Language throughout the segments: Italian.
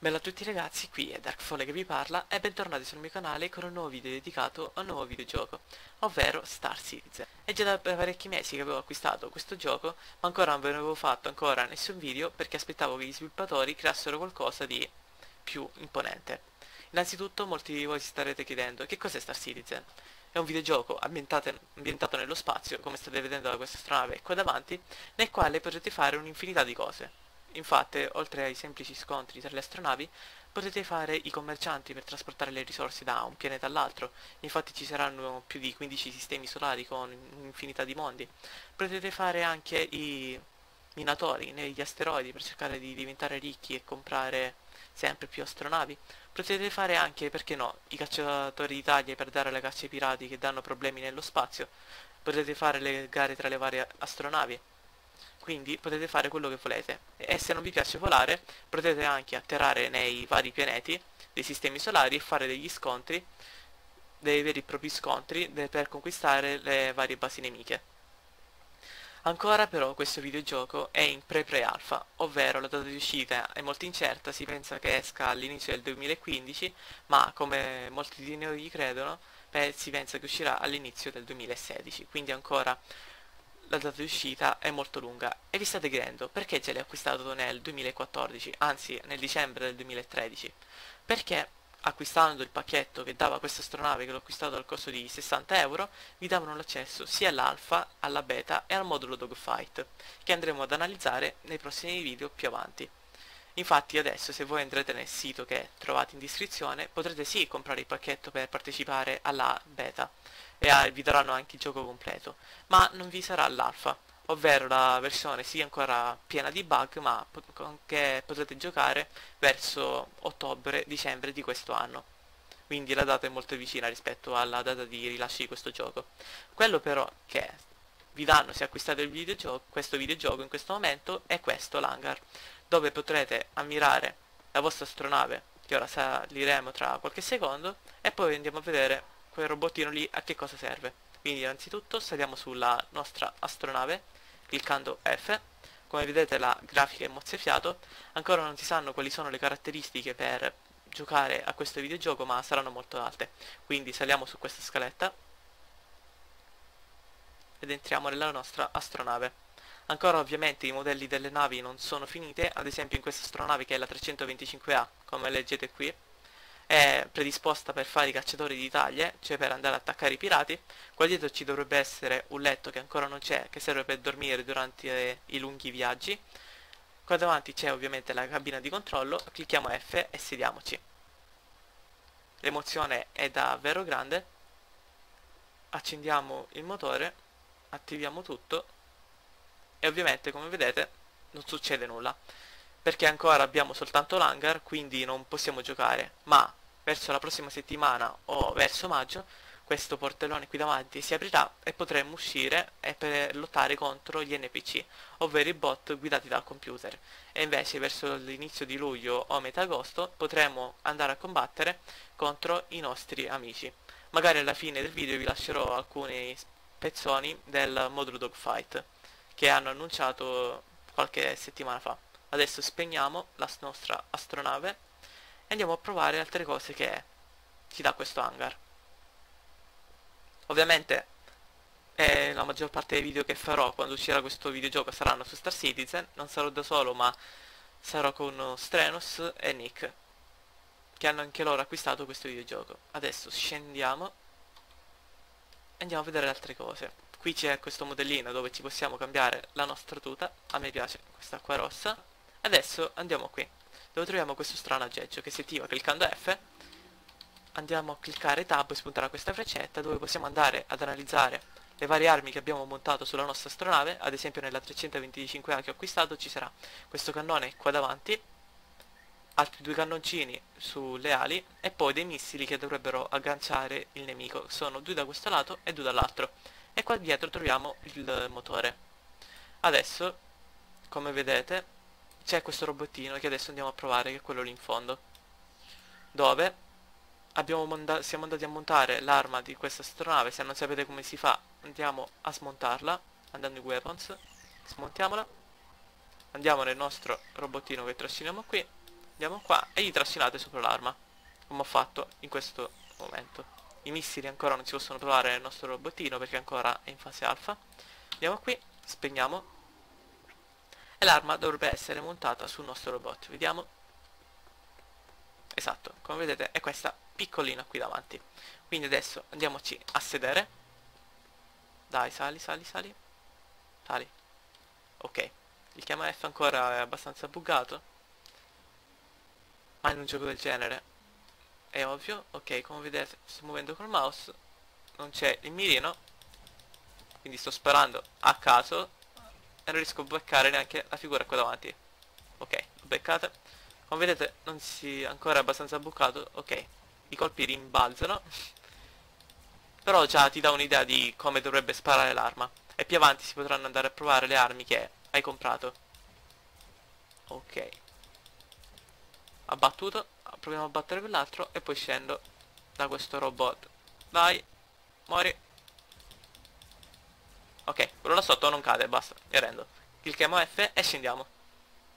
Bella a tutti ragazzi, qui è Darkfall che vi parla e bentornati sul mio canale con un nuovo video dedicato a un nuovo videogioco, ovvero Star Citizen. È già da parecchi mesi che avevo acquistato questo gioco, ma ancora non ve ne avevo fatto ancora nessun video perché aspettavo che gli sviluppatori creassero qualcosa di più imponente. Innanzitutto molti di voi si starete chiedendo che cos'è Star Citizen? È un videogioco ambientato, nello spazio, come state vedendo da questa astronave qua davanti, nel quale potrete fare un'infinità di cose Infatti, oltre ai semplici scontri tra le astronavi, potete fare i commercianti per trasportare le risorse da un pianeta all'altro. Infatti ci saranno più di 15 sistemi solari con un'infinità di mondi. Potete fare anche i minatori negli asteroidi per cercare di diventare ricchi e comprare sempre più astronavi. Potete fare anche, perché no, i cacciatori d'Italia per dare alle cacce ai pirati che danno problemi nello spazio. Potete fare le gare tra le varie astronavi quindi potete fare quello che volete. E se non vi piace volare potete anche atterrare nei vari pianeti dei sistemi solari e fare degli scontri dei veri e propri scontri per conquistare le varie basi nemiche. Ancora però questo videogioco è in pre-pre-alpha, ovvero la data di uscita è molto incerta, si pensa che esca all'inizio del 2015, ma come molti di noi credono, si pensa che uscirà all'inizio del 2016, quindi ancora la data di uscita è molto lunga e vi state chiedendo perché ce l'hai acquistato nel 2014, anzi nel dicembre del 2013? Perché acquistando il pacchetto che dava questa astronave che l'ho acquistato al costo di 60 euro vi davano l'accesso sia all'alfa, alla beta e al modulo dogfight che andremo ad analizzare nei prossimi video più avanti. Infatti adesso se voi andrete nel sito che trovate in descrizione potrete sì comprare il pacchetto per partecipare alla beta e vi daranno anche il gioco completo, ma non vi sarà l'alfa, ovvero la versione sì ancora piena di bug ma che potrete giocare verso ottobre-dicembre di questo anno. Quindi la data è molto vicina rispetto alla data di rilascio di questo gioco. Quello però che vi danno se acquistate videogioco, questo videogioco in questo momento è questo, l'hangar, dove potrete ammirare la vostra astronave, che ora saliremo tra qualche secondo, e poi andiamo a vedere quel robottino lì a che cosa serve. Quindi innanzitutto saliamo sulla nostra astronave, cliccando F, come vedete la grafica è mozzafiato, ancora non si sanno quali sono le caratteristiche per giocare a questo videogioco ma saranno molto alte, quindi saliamo su questa scaletta ed entriamo nella nostra astronave. Ancora ovviamente i modelli delle navi non sono finite, ad esempio in questa astronave che è la 325A, come leggete qui, è predisposta per fare i cacciatori di taglie, cioè per andare ad attaccare i pirati. Qua dietro ci dovrebbe essere un letto che ancora non c'è, che serve per dormire durante eh, i lunghi viaggi. Qua davanti c'è ovviamente la cabina di controllo, clicchiamo F e sediamoci. L'emozione è davvero grande. Accendiamo il motore, attiviamo tutto e ovviamente come vedete non succede nulla perché ancora abbiamo soltanto l'hangar quindi non possiamo giocare ma verso la prossima settimana o verso maggio questo portellone qui davanti si aprirà e potremo uscire e per lottare contro gli NPC, ovvero i bot guidati dal computer. E invece verso l'inizio di luglio o metà agosto potremo andare a combattere contro i nostri amici. Magari alla fine del video vi lascerò alcuni pezzoni del modulo Dogfight che hanno annunciato qualche settimana fa. Adesso spegniamo la nostra astronave andiamo a provare altre cose che ci dà questo hangar. Ovviamente eh, la maggior parte dei video che farò quando uscirà questo videogioco saranno su Star Citizen non sarò da solo ma sarò con Strenos e Nick che hanno anche loro acquistato questo videogioco. Adesso scendiamo andiamo a vedere altre cose. Qui c'è questo modellino dove ci possiamo cambiare la nostra tuta. A me piace questa qua rossa. Adesso andiamo qui dove troviamo questo strano aggeggio che si attiva cliccando F andiamo a cliccare tab e spunterà questa freccetta dove possiamo andare ad analizzare le varie armi che abbiamo montato sulla nostra astronave. Ad esempio nella 325A che ho acquistato ci sarà questo cannone qua davanti altri due cannoncini sulle ali e poi dei missili che dovrebbero agganciare il nemico. Sono due da questo lato e due dall'altro. E qua dietro troviamo il motore. Adesso come vedete c'è questo robottino che adesso andiamo a provare, che è quello lì in fondo. Dove siamo andati a montare l'arma di questa astronave, se non sapete come si fa andiamo a smontarla, andando in weapons, smontiamola, andiamo nel nostro robottino che trasciniamo qui, Andiamo qua e gli trascinate sopra l'arma, come ho fatto in questo momento. I missili ancora non si possono provare nel nostro robottino perché ancora è in fase alfa. Andiamo qui, spegniamo. E l'arma dovrebbe essere montata sul nostro robot. Vediamo. Esatto, come vedete è questa piccolina qui davanti. Quindi adesso andiamoci a sedere. Dai, sali, sali, sali. Sali. Ok. Il chiama F ancora è abbastanza buggato. Ma in un gioco del genere è ovvio. Ok, come vedete sto muovendo col mouse. Non c'è il mirino. Quindi sto sparando a caso. E non riesco a beccare neanche la figura qua davanti. Ok, l'ho beccata. Come vedete non si è ancora abbastanza bucato. Ok, i colpi rimbalzano. Però già ti dà un'idea di come dovrebbe sparare l'arma. E più avanti si potranno andare a provare le armi che hai comprato. Ok. Abbattuto. Proviamo a battere quell'altro e poi scendo da questo robot. Dai. Muori. Ok, quello là sotto non cade, basta, mi arrendo. Clicchiamo F e scendiamo.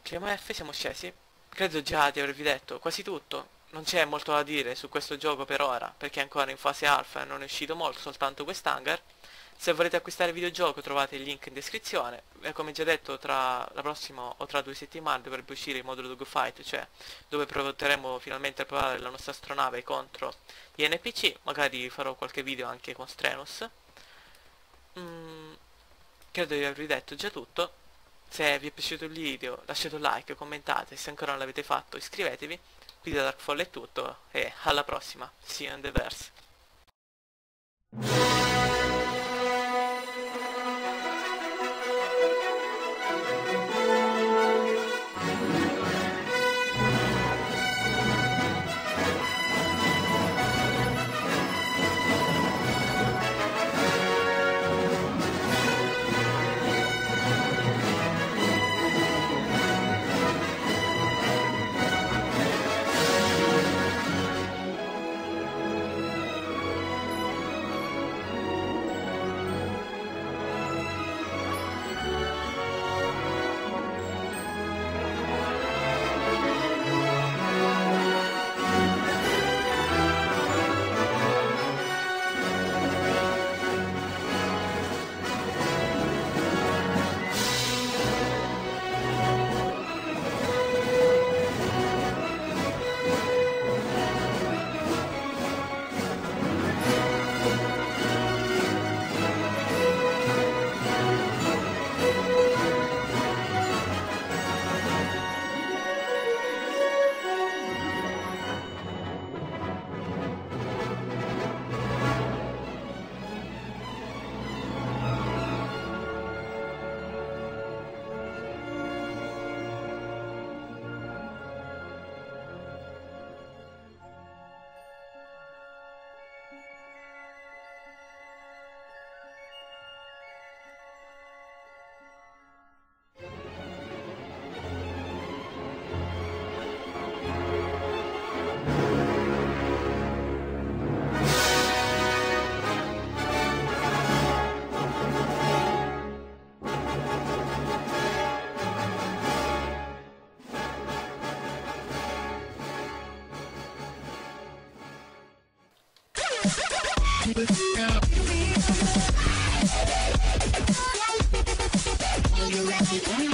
Clicchiamo F, siamo scesi. Credo già di avervi detto quasi tutto. Non c'è molto da dire su questo gioco per ora, perché è ancora in fase alfa e non è uscito molto, soltanto quest'hangar. Se volete acquistare il videogioco trovate il link in descrizione e come già detto tra la prossima o tra due settimane dovrebbe uscire il modulo Dogfight, cioè dove proveremo finalmente a provare la nostra astronave contro gli NPC, magari farò qualche video anche con Strenus. Mm, credo di avervi detto già tutto, se vi è piaciuto il video lasciate un like, commentate, se ancora non l'avete fatto iscrivetevi, qui da Darkfall è tutto e alla prossima, see you in the verse. Are you ready?